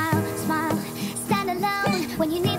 smile, smile, stand alone. When you need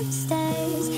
upstairs.